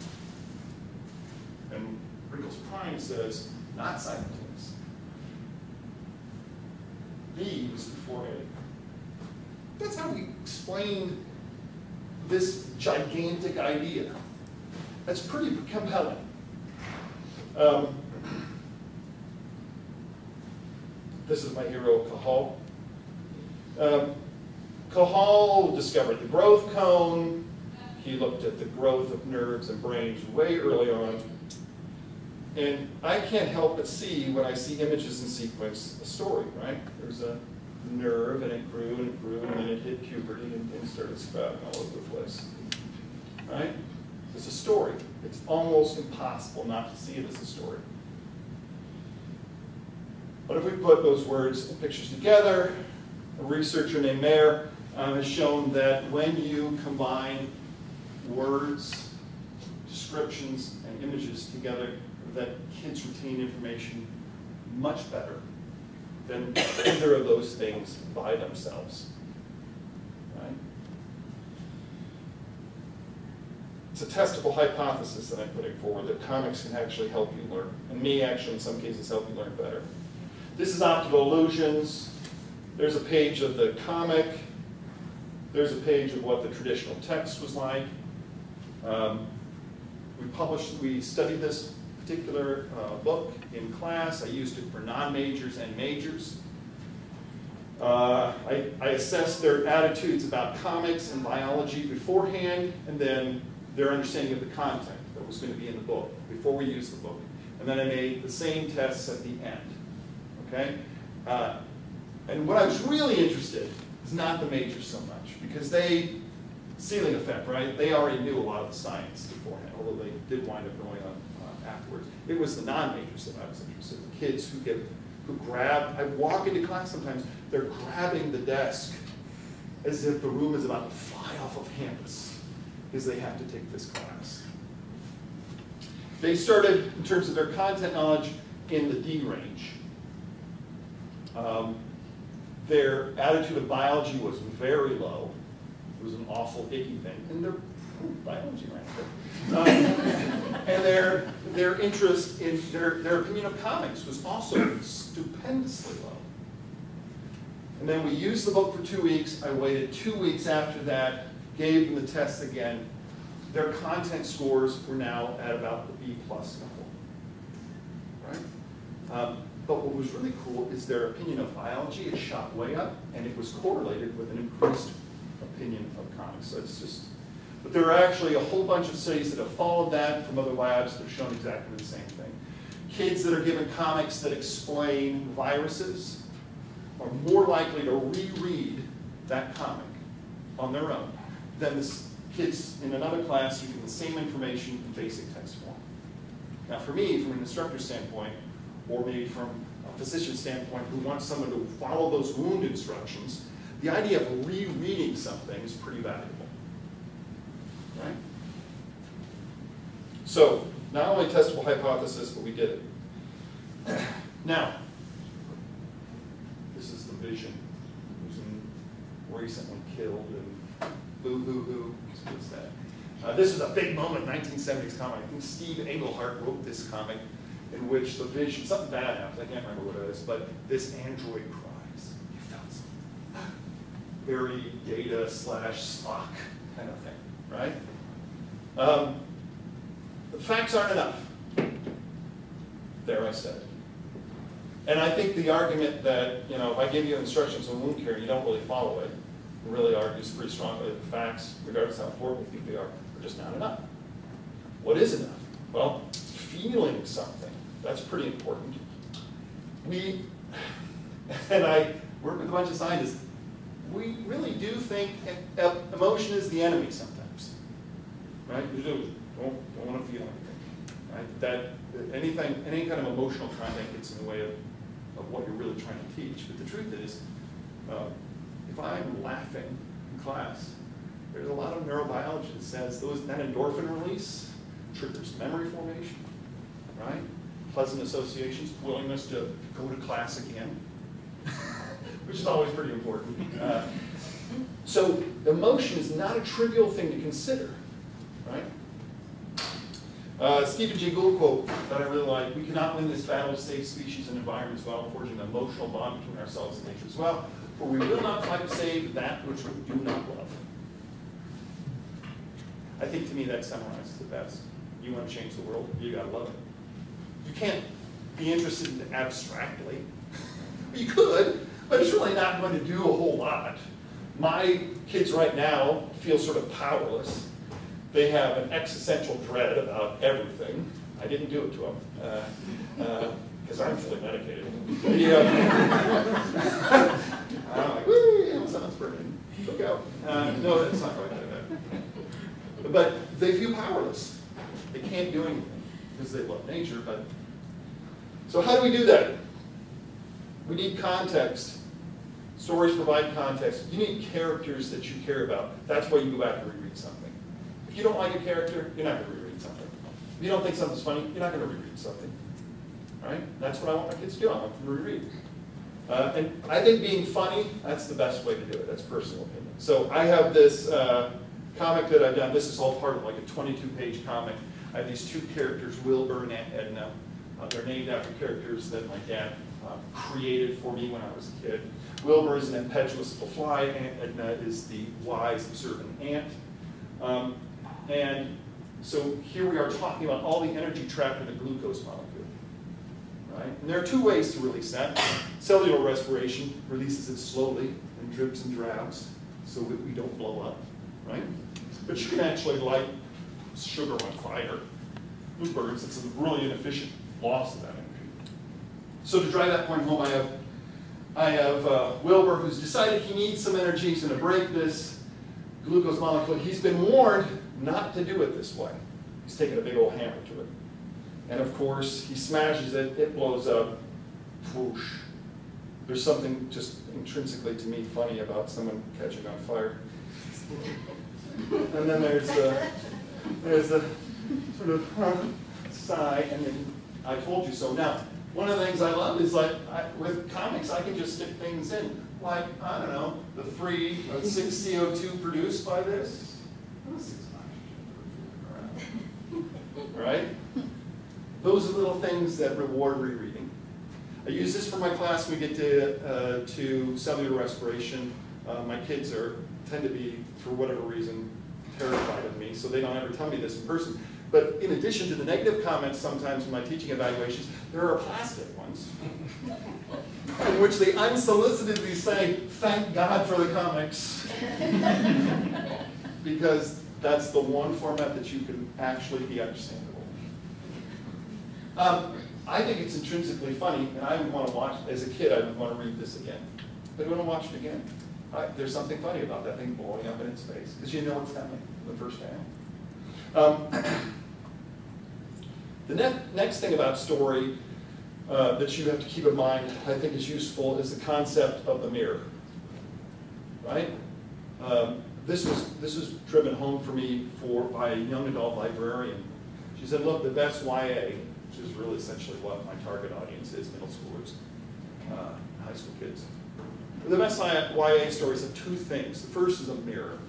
And Wrinkles Prime says, not simultaneous. B was before A. That's how we explain this gigantic idea. That's pretty compelling. Um, this is my hero, Cajal. Um, Cajal discovered the growth cone. He looked at the growth of nerves and brains way early on. And I can't help but see, when I see images in sequence, a story, right? There's a nerve, and it grew and it grew, and then it hit puberty and, and started sprouting all over the place. Right? It's a story. It's almost impossible not to see it as a story. But if we put those words and pictures together, a researcher named Mayer um, has shown that when you combine words, descriptions, and images together, that kids retain information much better than either of those things by themselves. Right? It's a testable hypothesis that I'm putting forward that comics can actually help you learn, and may actually in some cases help you learn better. This is Optical Allusions. There's a page of the comic. There's a page of what the traditional text was like. Um, we published, we studied this particular uh, book in class. I used it for non-majors and majors. Uh, I, I, assessed their attitudes about comics and biology beforehand, and then their understanding of the content that was going to be in the book before we used the book. And then I made the same tests at the end. Okay? Uh, and what I was really interested is not the majors so much, because they, ceiling effect, right? They already knew a lot of the science beforehand, although they did wind up going on. It was the non-majors that I was interested in, the kids who get, who grab, I walk into class sometimes, they're grabbing the desk as if the room is about to fly off of campus because they have to take this class. They started, in terms of their content knowledge, in the D range. Um, their attitude of biology was very low. It was an awful icky thing. And their biology ran um, And their, their interest in, their, their opinion of comics was also stupendously low. And then we used the book for two weeks. I waited two weeks after that, gave them the test again. Their content scores were now at about the B plus level. Right? Um, but what was really cool is their opinion of biology is shot way up, and it was correlated with an increased opinion of comics. So it's just, but there are actually a whole bunch of studies that have followed that from other labs that have shown exactly the same thing. Kids that are given comics that explain viruses are more likely to reread that comic on their own than the kids in another class using the same information in basic text form. Now for me, from an instructor standpoint, or maybe from a physician standpoint who wants someone to follow those wound instructions, the idea of rereading something is pretty valuable. Right? So, not only testable hypothesis, but we did it. Now, this is the vision. Recently killed and boo hoo hoo. What's that? Uh, this was a big moment, 1970s comic. I think Steve Englehart wrote this comic in which the vision, something bad happens, I can't remember what it is, but this android cries. You felt something. Very data slash Spock kind of thing, right? Um, the facts aren't enough. There I said it. And I think the argument that, you know, if I give you instructions on wound care and you don't really follow it, really argues pretty strongly that the facts, regardless of how important we think they are, are just not enough. What is enough? Well, feeling something that's pretty important. We, and I work with a bunch of scientists, we really do think emotion is the enemy sometimes. Right? You don't, don't want to feel anything. Right? That anything, any kind of emotional content gets in the way of, of what you're really trying to teach. But the truth is, uh, if I'm laughing in class, there's a lot of neurobiology that says those, that endorphin release triggers memory formation, right? Pleasant associations, willingness to go to class again, which is always pretty important. Uh, so emotion is not a trivial thing to consider? Uh, Stephen Jay Gould quote that I really like, we cannot win this battle to save species and environments while forging an emotional bond between ourselves and nature as well, for we will not fight to save that which we do not love. I think to me that summarizes the best. You want to change the world, you gotta love it. You can't be interested in it abstractly. you could, but it's really not going to do a whole lot. My kids right now feel sort of powerless. They have an existential dread about everything. I didn't do it to them because uh, uh, I'm fully medicated. Uh, I'm like, woo, Amazon's burning. Look out. Uh, no, that's not quite like. But they feel powerless. They can't do anything because they love nature. But so how do we do that? We need context. Stories provide context. You need characters that you care about. That's why you go back and reread something. If you don't like a character, you're not going to reread something. If you don't think something's funny, you're not going to reread something. Right? That's what I want my kids to do. I want them to reread. Uh, and I think being funny, that's the best way to do it. That's personal opinion. So I have this uh, comic that I've done. This is all part of like a 22-page comic. I have these two characters, Wilbur and Edna. Uh, they're named after characters that my dad uh, created for me when I was a kid. Wilbur is an impetuous little fly, and Edna is the wise, observant ant. Um, and so here we are talking about all the energy trapped in the glucose molecule. Right? And there are two ways to release that. Cellular respiration releases it slowly and drips and drabs so that we don't blow up. Right? But you can actually light sugar on fire. With birds, it's a really inefficient loss of that energy. So to drive that point home, I have, I have uh, Wilbur who's decided he needs some energy. He's going to break this glucose molecule. He's been warned not to do it this way. He's taking a big old hammer to it. And of course, he smashes it, it blows up, whoosh. There's something just intrinsically to me funny about someone catching on fire. and then there's the, there's the sort of sigh, and then I told you so. Now, one of the things I love is like, I, with comics, I can just stick things in. Like, I don't know, the three, uh, six CO2 produced by this. Right? Those are little things that reward rereading. I use this for my class when we get to, uh, to cellular respiration. Uh, my kids are tend to be, for whatever reason, terrified of me, so they don't ever tell me this in person. But in addition to the negative comments sometimes in my teaching evaluations, there are plastic ones in which they unsolicitedly say, thank God for the comics. because that's the one format that you can actually be understandable. Um, I think it's intrinsically funny, and I would want to watch, as a kid, I would want to read this again. But I want to watch it again. I, there's something funny about that thing blowing up in its face, because you know what's coming the first time. Um, the ne next thing about story uh, that you have to keep in mind, I think is useful, is the concept of the mirror. Right? Um, this was this was driven home for me for by a young adult librarian. She said, "Look, the best YA, which is really essentially what my target audience is, middle schoolers, uh, high school kids. The best YA stories have two things. The first is a mirror,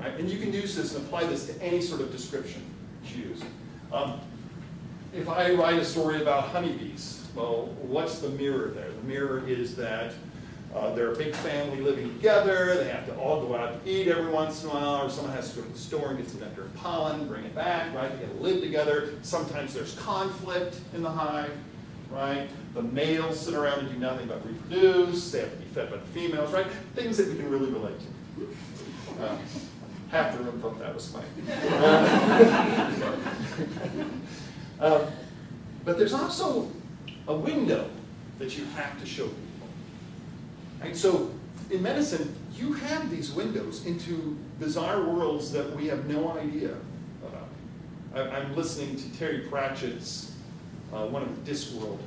right? And you can use this and apply this to any sort of description you use. Um, if I write a story about honeybees, well, what's the mirror there? The mirror is that uh, they're a big family living together. They have to all go out to eat every once in a while, or someone has to go to the store and get some nectar and pollen, bring it back, right? They to live together. Sometimes there's conflict in the hive, right? The males sit around and do nothing but reproduce. They have to be fed by the females, right? Things that we can really relate to. Uh, half the room thought that was funny. Uh, but there's also a window that you have to show people. So in medicine, you have these windows into bizarre worlds that we have no idea about. I'm listening to Terry Pratchett's, uh, one of the Discworld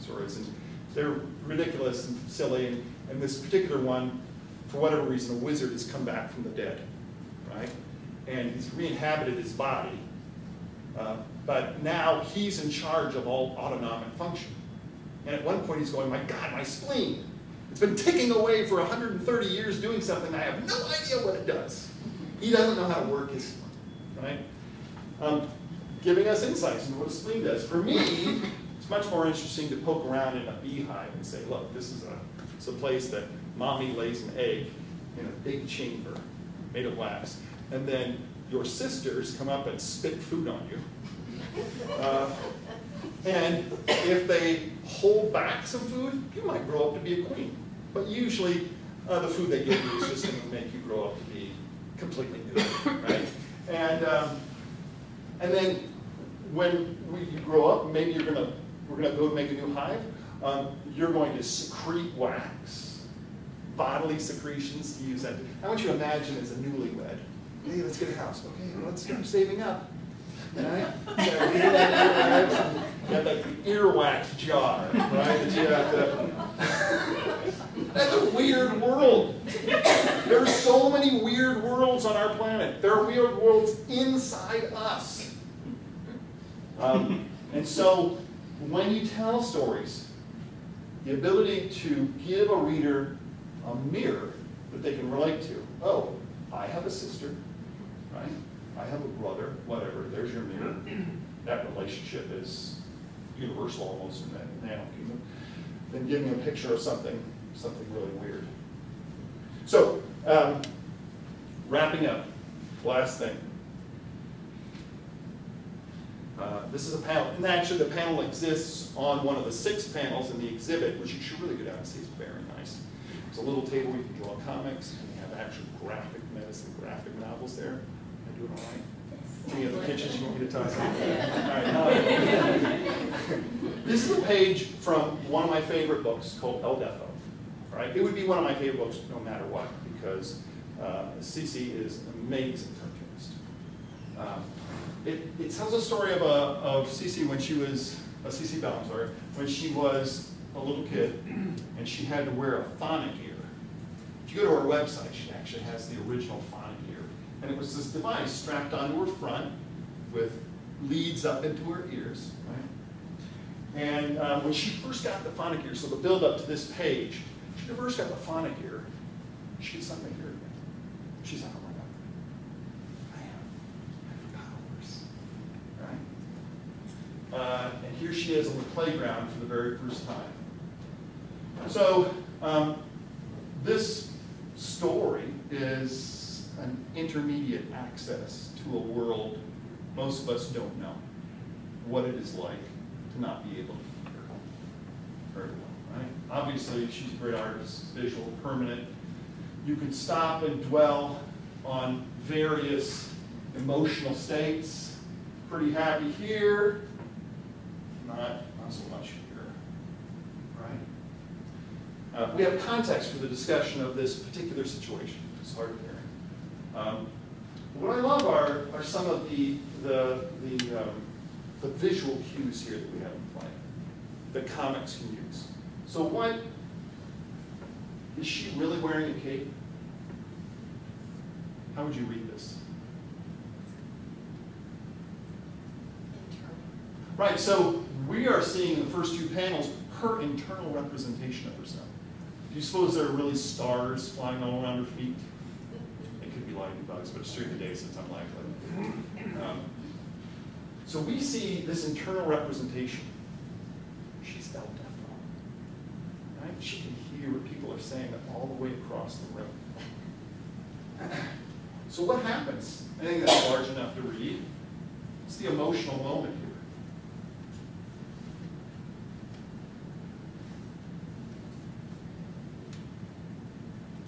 stories, and they're ridiculous and silly, and, and this particular one for whatever reason, a wizard has come back from the dead, right? And he's re-inhabited his body, uh, but now he's in charge of all autonomic function. And at one point he's going, my God, my spleen, it's been ticking away for 130 years doing something, I have no idea what it does. He doesn't know how to work his spleen, right? Um, giving us insights into what a spleen does. For me, it's much more interesting to poke around in a beehive and say, look, this is a, it's a place that mommy lays an egg in a big chamber made of wax. And then your sisters come up and spit food on you. Uh, and if they hold back some food, you might grow up to be a queen. But usually, uh, the food they give you is just going to make you grow up to be completely new, right? And um, and then when we, you grow up, maybe you're gonna we're gonna go make a new hive. Um, you're going to secrete wax, bodily secretions to use that. I want you to imagine as a newlywed. Hey, let's get a house. Okay, let's start saving up. Right? You have that earwax jar, right? That you have to. That's a weird world. There's so many weird worlds on our planet. There are weird worlds inside us. Um, and so, when you tell stories, the ability to give a reader a mirror that they can relate to. Oh, I have a sister, right? I have a brother, whatever, there's your mirror. That relationship is universal almost in that animal kingdom. Then give me a picture of something, something really weird. So, um, wrapping up, last thing. Uh, this is a panel, and actually the panel exists on one of the six panels in the exhibit, which you should really go down and see, it's very nice. There's a little table where you can draw comics, and we have actual graphic medicine, graphic novels there. I doing all right? Any other pitches you want me to talk about? All right. uh, This is a page from one of my favorite books called El Deafo. Right? It would be one of my favorite books no matter what, because uh, Cece is an amazing cartoonist. Um, it, it tells a story of, a, of Cece when she was, uh, Cece Bell, sorry, when she was a little kid and she had to wear a phonic ear. If you go to her website, she actually has the original phonic ear. And it was this device strapped onto her front with leads up into her ears, right? And um, when she first got the phonic ear, so the build up to this page, first got the phonic ear, she gets something here. She's oh my God, I have, I have powers, right? Uh, and here she is on the playground for the very first time. So um, this story is an intermediate access to a world most of us don't know what it is like to not be able to hear right? Obviously, she's a great artist, visual, permanent. You can stop and dwell on various emotional states. Pretty happy here, not, not so much here, right? Uh, we have context for the discussion of this particular situation. It's hard of hearing. Um, what I love are, are some of the, the, the, um, the visual cues here that we have in play that comics can use. So what, is she really wearing a cape? How would you read this? Right, so we are seeing in the first two panels her internal representation of herself. Do you suppose there are really stars flying all around her feet? It could be lightning bugs, but it's during the day, so it's unlikely. Um, so we see this internal representation. She's. Right? She can hear what people are saying all the way across the room. So what happens? I think that's large enough to read. It's the emotional moment here.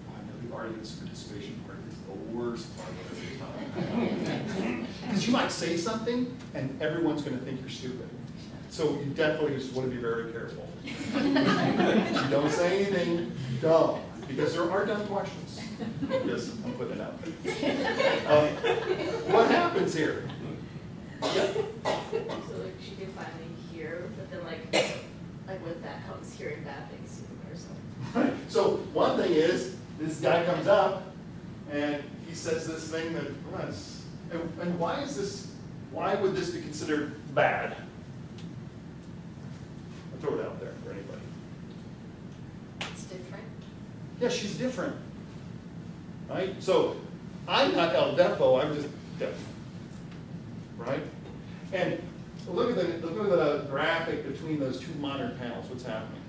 Oh, I know the audience participation part is the worst part of every time. Because you might say something and everyone's going to think you're stupid. So you definitely just want to be very careful. you don't say anything dumb, because there are dumb questions. Yes, I'm putting it out. Um, what happens here? Yep. So like she can finally hear, but then like, like with that comes hearing bad things to her, so. Right. So one thing is, this guy comes up and he says this thing that, well, and, and why is this, why would this be considered bad? Throw it out there for anybody. It's different. Yeah, she's different. Right? So I'm not El Deafo, I'm just deaf. Right? And look at the, look at the graphic between those two modern panels. What's happening?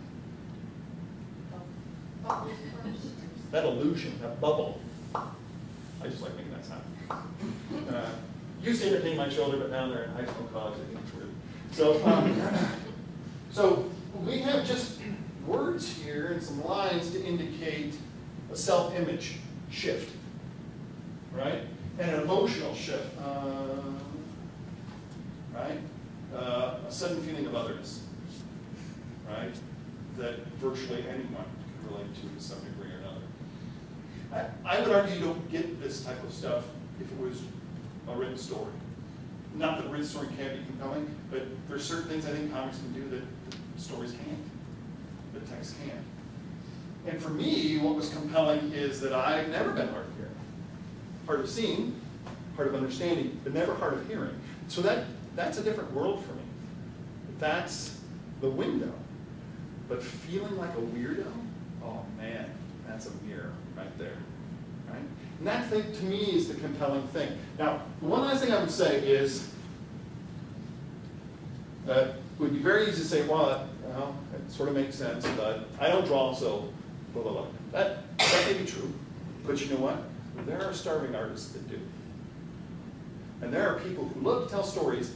That illusion, that bubble. I just like making that sound. Uh, Used to entertain my children, but now they're in high school, college, I think it's weird. So, um, so we have just words here and some lines to indicate a self-image shift, right? And an emotional shift, uh, right? Uh, a sudden feeling of otherness, right? That virtually anyone can relate to to some degree or another. I, I would argue you don't get this type of stuff if it was a written story. Not that written story can't be compelling, but there's certain things I think comics can do that stories can't, that text can't. And for me, what was compelling is that I've never been hard of hearing. Hard of seeing, hard of understanding, but never hard of hearing. So that, that's a different world for me. That's the window. But feeling like a weirdo, oh man, that's a mirror right there. And that thing, to me, is the compelling thing. Now, the one last thing I would say is, uh, it would be very easy to say, well, that- well, it sort of makes sense, but I don't draw, so blah, blah, blah. That, that may be true, but you know what? There are starving artists that do. And there are people who love to tell stories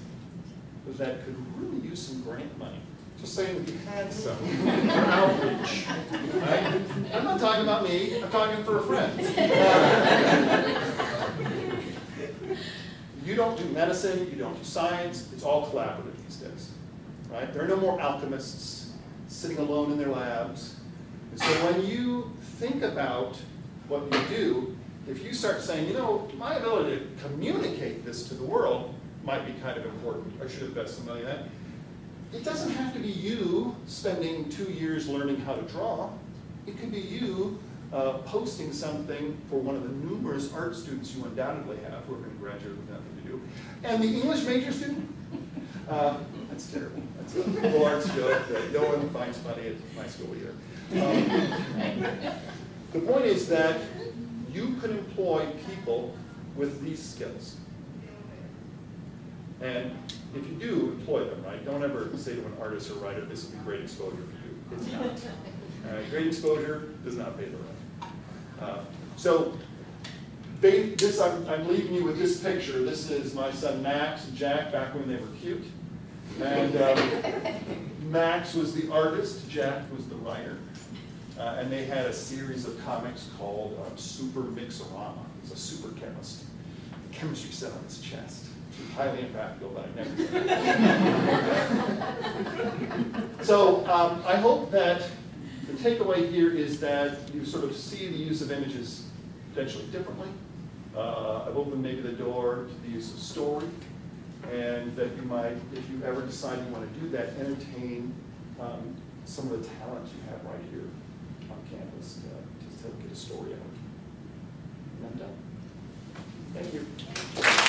that could really use some grant money. Just saying if you had some for outreach. I'm not talking about me, I'm talking for a friend. You don't do medicine, you don't do science, it's all collaborative these days. Right? There are no more alchemists sitting alone in their labs. And so when you think about what you do, if you start saying, you know, my ability to communicate this to the world might be kind of important, I should invest some money that. It doesn't have to be you spending two years learning how to draw. It could be you uh, posting something for one of the numerous art students you undoubtedly have who are going to graduate with nothing to do. And the English major student, uh, that's terrible. That's a full arts joke that no one finds funny at my school either. Um, the point is that you could employ people with these skills. And if you do employ them, right, don't ever say to an artist or writer, this will be great exposure for you. It's not. Uh, great exposure does not pay the rent. Uh, so, ba- this I'm, I'm leaving you with this picture. This is my son Max and Jack back when they were cute. And um, Max was the artist, Jack was the writer. Uh, and they had a series of comics called um, Super Mixorama. He's a super chemist. The chemistry set on his chest. Highly impractical, but I never. so um, I hope that the takeaway here is that you sort of see the use of images potentially differently. Uh, I've opened maybe the door to the use of story, and that you might, if you ever decide you want to do that, entertain um, some of the talent you have right here on campus uh, to, to get a story out. And I'm done. Thank you.